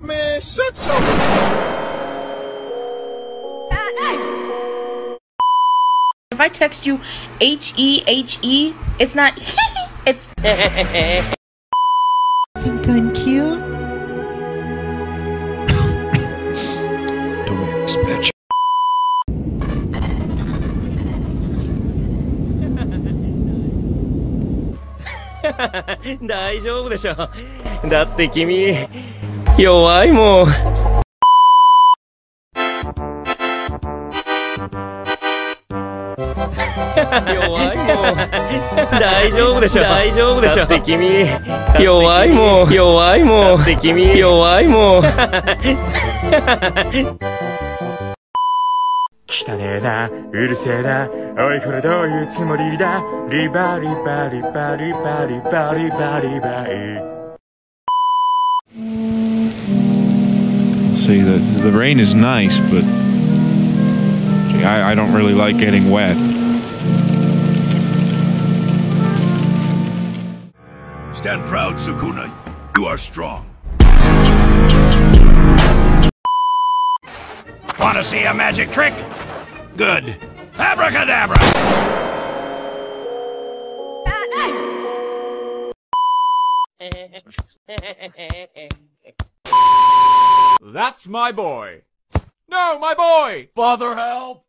Man, shut your... If I text you H E H E, it's not it's Think I'm cute? Dominic's bitch. 大丈夫でしょだって君 弱いもん弱いもん大丈夫でしょ。大丈夫でしょ。だ君。弱いもん弱いもん君。弱いもん汚ねえな、うるせえな、おいこれどういうつもりだ？リバリバリバリバリバリバリバリ See, the the rain is nice, but I, I don't really like getting wet. Stand proud, Sukuna. You are strong. Want to see a magic trick? Good. Abracadabra! That's my boy. No, my boy! Father help!